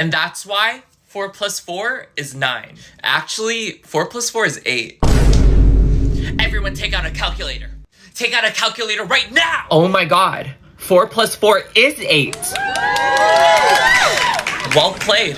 And that's why 4 plus 4 is 9. Actually, 4 plus 4 is 8. Everyone take out a calculator. Take out a calculator right now! Oh my god. 4 plus 4 is 8. Well played.